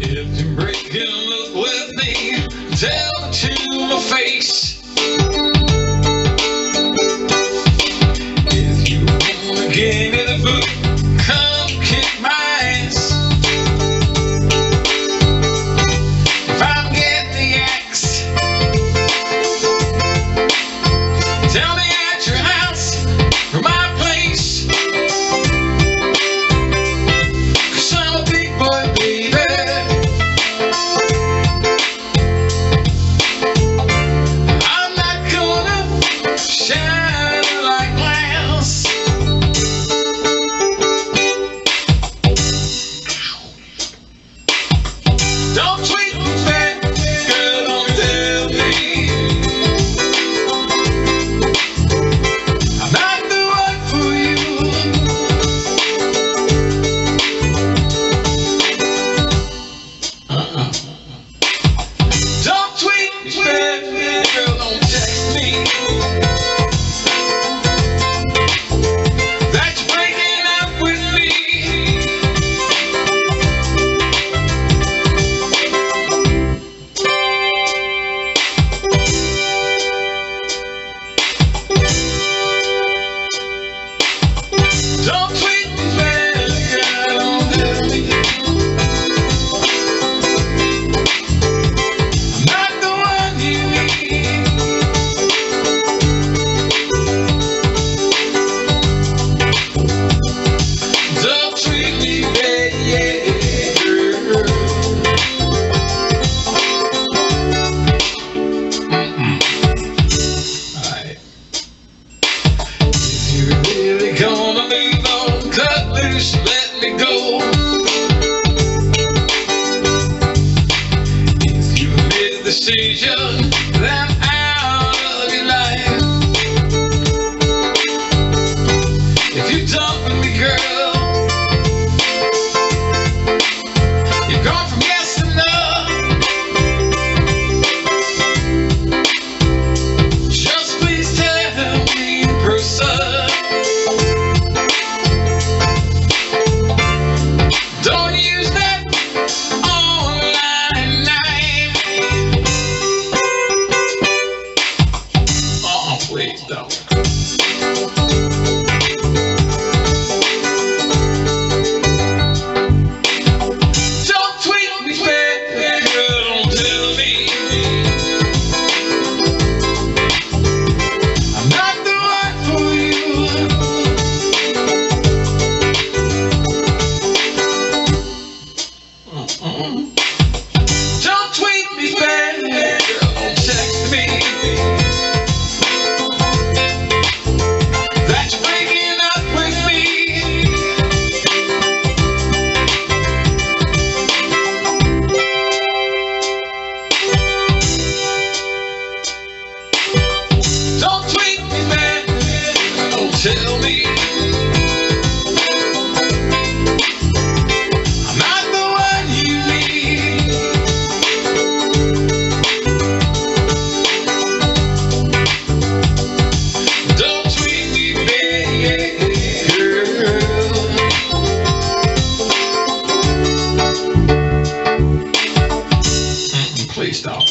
If you break and look with me, tell it to my face. decision that Don't tweet me, man. Don't tell me. I'm not the one you need. Don't tweet me, baby. Please stop.